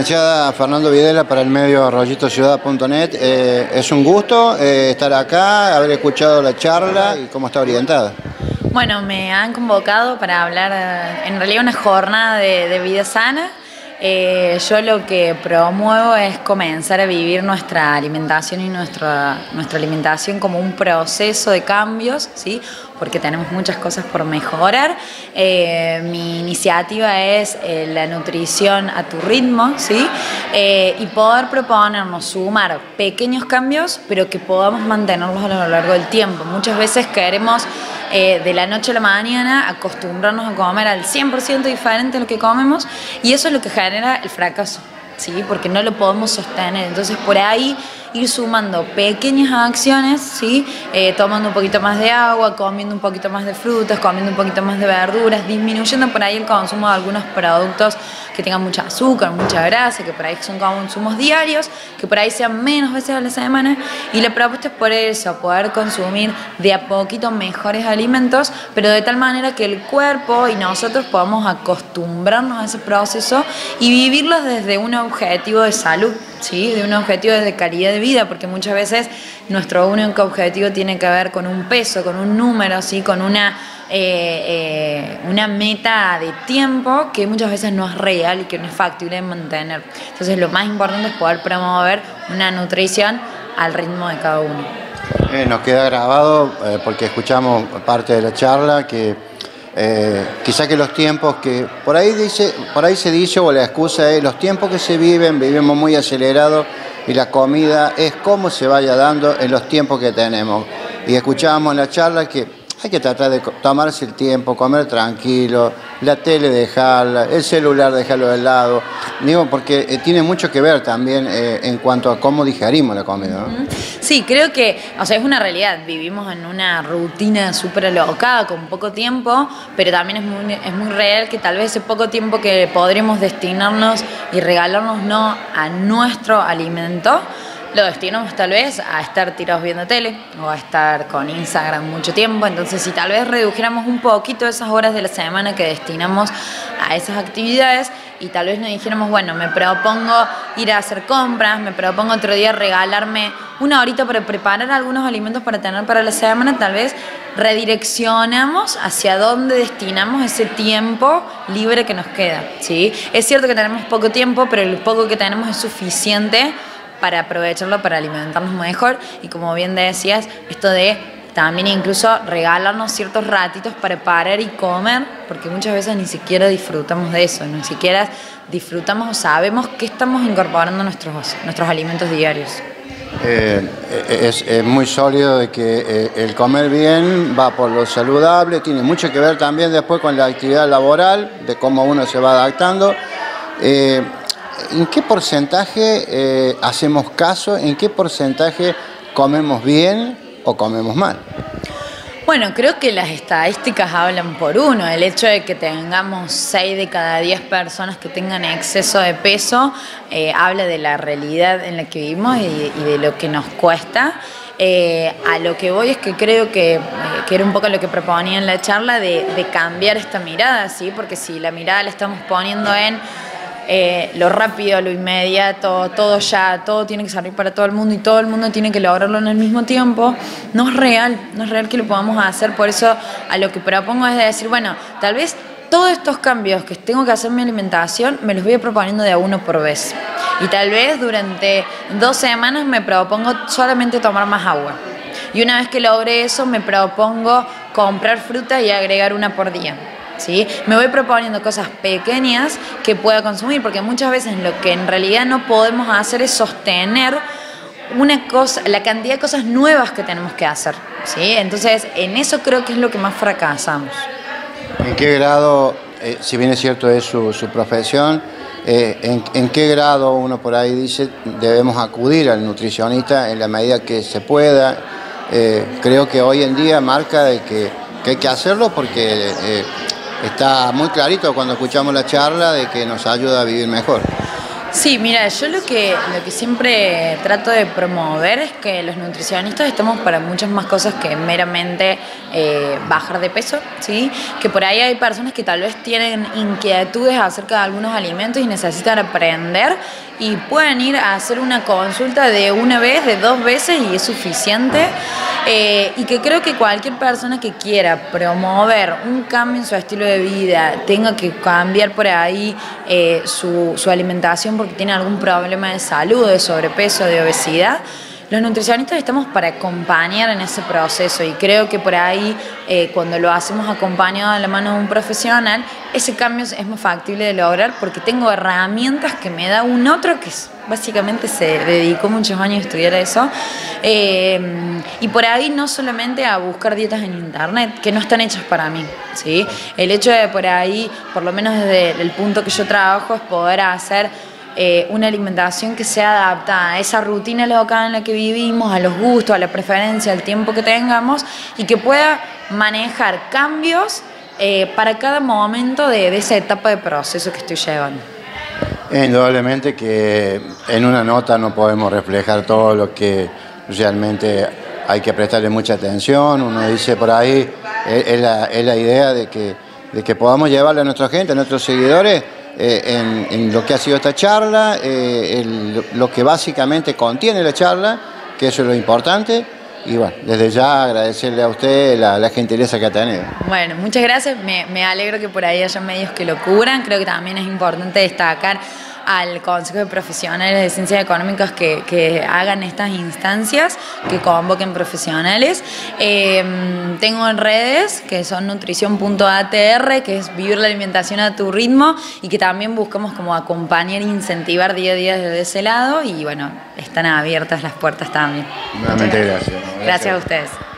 Licenciada Fernando Videla para el medio arroyitociudad.net. Eh, es un gusto eh, estar acá, haber escuchado la charla y cómo está orientada. Bueno, me han convocado para hablar eh, en realidad una jornada de, vida sana. yo lo que promuevo es comenzar a vivir nuestra alimentación y nuestra, nuestra alimentación como un proceso de cambios, ¿sí? Porque tenemos muchas cosas por mejorar. Eh, mi iniciativa es eh, la nutrición a tu ritmo, ¿sí? Eh, y poder proponernos sumar pequeños cambios, pero que podamos mantenerlos a lo largo del tiempo. Muchas veces queremos de la noche a la mañana acostumbrarnos a comer al 100% diferente a lo que comemos y eso es lo que genera el fracaso. ¿sí? porque no lo podemos sostener. Entonces por ahí ir sumando pequeñas acciones, ¿sí? Eh, tomando un poquito más de agua, comiendo un poquito más de frutas, comiendo un poquito más de verduras, disminuyendo por ahí el consumo de algunos productos que tengan mucha azúcar, mucha grasa, que por ahí son consumos diarios, que por ahí sean menos veces a la semana. Y la propuesta es por eso, poder consumir de a poquito mejores alimentos, pero de tal manera que el cuerpo y nosotros podamos acostumbrarnos a ese proceso y vivirlos desde un objetivo de salud, ¿sí? de un objetivo de calidad de vida, porque muchas veces nuestro único objetivo tiene que ver con un peso, con un número, ¿sí? con una, eh, eh, una meta de tiempo que muchas veces no es real y que no es factible de mantener. Entonces lo más importante es poder promover una nutrición al ritmo de cada uno. Eh, nos queda grabado porque escuchamos parte de la charla que quizá que los tiempos que por ahí dice, por ahí se dice o la excusa es los tiempos que se viven, vivimos muy acelerados y la comida es como se vaya dando en los tiempos que tenemos. Y escuchábamos en la charla que hay que tratar de tomarse el tiempo, comer tranquilo, la tele dejarla, el celular dejarlo de lado, digo, porque eh, tiene mucho que ver también eh, en cuanto a cómo digerimos la comida. Sí, creo que, o sea, es una realidad, vivimos en una rutina súper alocada, con poco tiempo, pero también es muy, es muy real que tal vez ese poco tiempo que podremos destinarnos y regalarnos no a nuestro alimento, lo destinamos tal vez a estar tirados viendo tele o a estar con Instagram mucho tiempo. Entonces, si tal vez redujéramos un poquito esas horas de la semana que destinamos a esas actividades y tal vez nos dijéramos, bueno, me propongo ir a hacer compras, me propongo otro día regalarme una horita para preparar algunos alimentos para tener para la semana, tal vez redireccionamos hacia dónde destinamos ese tiempo libre que nos queda. ¿sí? Es cierto que tenemos poco tiempo, pero el poco que tenemos es suficiente para aprovecharlo para alimentarnos mejor y como bien decías, esto de también incluso regalarnos ciertos ratitos para parar y comer, porque muchas veces ni siquiera disfrutamos de eso, ni siquiera disfrutamos o sabemos qué estamos incorporando a nuestros, nuestros alimentos diarios. Eh, es, muy sólido de que eh, el comer bien va por lo saludable, tiene mucho que ver también después con la actividad laboral, de cómo uno se va adaptando. Eh, ¿En qué porcentaje eh, hacemos caso? ¿En qué porcentaje comemos bien o comemos mal? Bueno, creo que las estadísticas hablan por uno. El hecho de que tengamos 6 de cada 10 personas que tengan exceso de peso eh, habla de la realidad en la que vivimos y, de lo que nos cuesta. Eh, a lo que voy es que creo que, que, era un poco lo que proponía en la charla de, de cambiar esta mirada, ¿sí? porque si la mirada la estamos poniendo en eh, lo rápido, lo inmediato, todo ya, todo tiene que salir para todo el mundo y todo el mundo tiene que lograrlo en el mismo tiempo, no es real, no es real que lo podamos hacer. Por eso a lo que propongo es decir, bueno, tal vez todos estos cambios que tengo que hacer en mi alimentación me los voy proponiendo de a uno por vez. Y tal vez durante dos semanas me propongo solamente tomar más agua. Y una vez que logre eso, me propongo comprar fruta y agregar una por día. Me voy proponiendo cosas pequeñas que pueda consumir, porque muchas veces lo que en realidad no podemos hacer es sostener una cosa, la cantidad de cosas nuevas que tenemos que hacer, ¿sí? Entonces, en eso creo que es lo que más fracasamos. ¿En qué grado, eh, si bien es cierto es su, profesión, eh, en, qué grado uno por ahí dice debemos acudir al nutricionista en la medida que se pueda? Eh, creo que hoy en día marca de que, que hay que hacerlo porque está muy clarito cuando escuchamos la charla de que nos ayuda a vivir mejor. Sí, mira, yo lo que, lo que siempre trato de promover es que los nutricionistas estamos para muchas más cosas que meramente eh, bajar de peso, ¿sí? que por ahí hay personas que tal vez tienen inquietudes acerca de algunos alimentos y necesitan aprender y pueden ir a hacer una consulta de una vez, de dos veces y es suficiente. Eh, y que creo que cualquier persona que quiera promover un cambio en su estilo de vida, tenga que cambiar por ahí eh, su, su alimentación porque tiene algún problema de salud, de sobrepeso, de obesidad, los nutricionistas estamos para acompañar en ese proceso y creo que por ahí eh, cuando lo hacemos acompañado a la mano de un profesional, ese cambio es más factible de lograr porque tengo herramientas que me da un otro que básicamente se dedicó muchos años a estudiar eso. Eh, y por ahí no solamente a buscar dietas en internet, que no están hechas para mí. ¿sí? El hecho de por ahí, por lo menos desde el punto que yo trabajo, es poder hacer eh, una alimentación que sea adaptada a esa rutina local en la que vivimos, a los gustos, a la preferencia, al tiempo que tengamos y que pueda manejar cambios eh, para cada momento de, esa etapa de proceso que estoy llevando. Indudablemente que en una nota no podemos reflejar todo lo que realmente hay que prestarle mucha atención. Uno dice por ahí, es, la, idea de que, de que podamos llevarle a nuestra gente, a nuestros seguidores, eh, en, lo que ha sido esta charla, eh, lo que básicamente contiene la charla, que eso es lo importante. Y bueno, desde ya agradecerle a usted la, gentileza que ha tenido. Bueno, muchas gracias. Me, me alegro que por ahí haya medios que lo cubran. Creo que también es importante destacar al Consejo de Profesionales de Ciencias Económicas que, hagan estas instancias, que convoquen profesionales. Em, tengo en redes que son nutrición.atr, que es vivir la alimentación a tu ritmo y que también buscamos como acompañar e incentivar día a día desde ese lado y bueno, están abiertas las puertas también. Nuevamente gracias. Gracias a ustedes.